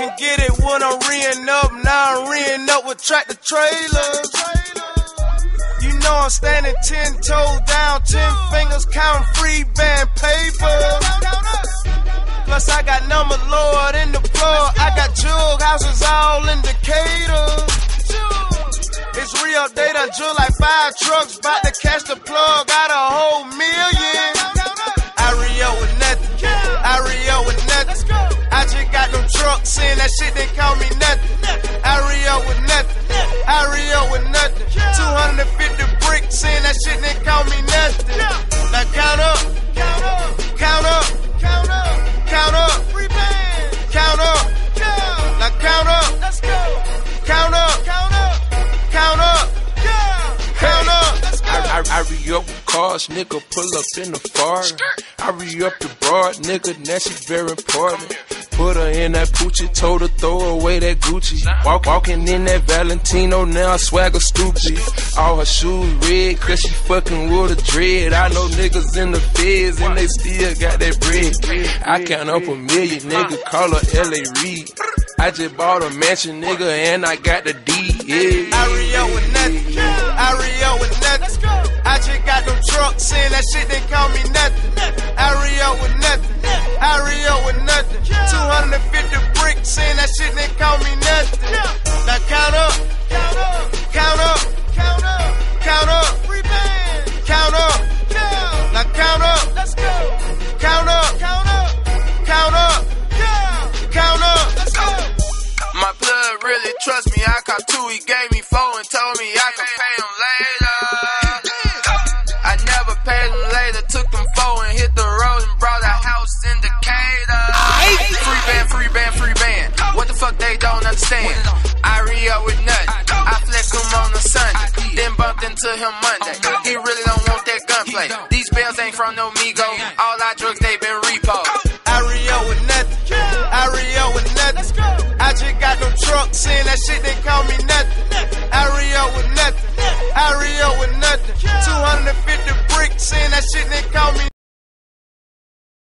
and get it when I'm reeing up. Now I'm reeing up with tractor trailers. You know I'm standing ten toes down, ten fingers counting free band paper. Plus I got number lord in the floor. I got jug houses all in Decatur. It's real data, jug like five trucks, bout to catch the plug, got a whole million. I re-up with nothing. Shit they call me nothing. Re-up with nothing. Re-up with nothing. 250 bricks in, that shit they call me nothing. Now count up. Count up. Count up. Count up. Count up. Count up. Now count up. Let's go. Count up. Count up. Count up. Count up. I, I, I re up with cars, nigga, pull up in the far. I re up the broad, nigga, now she very important. Put her in that Pucci, told her throw away that Gucci. Walk, walking in that Valentino, now I swagger stupid. All her shoes red, cause she fucking with a dread. I know niggas in the feds and they still got that bread. I count up a million, nigga, call her LA Reid. I just bought a mansion, nigga, and I got the deed. Yeah. I re-up with nothing. I re-up with nothing. I just got them trucks in, that shit they really trust me. I caught two, he gave me four and told me I could pay him later. I never paid him later. Took them four and hit the road and brought a house in Decatur. Free band, free band, free band. What the fuck they don't understand? I re up with nothing. I flex him on the Sunday, then bumped into him Monday. He really don't want that gunplay. These bells ain't from no in, that shit they call me nothing. Re-up with nothing. Re-up with nothing. 250 bricks in, that shit they call me